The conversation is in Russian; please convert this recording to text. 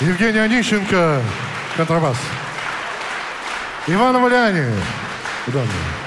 Евгений Онищенко, контрабас. Иван Валяни, ударный.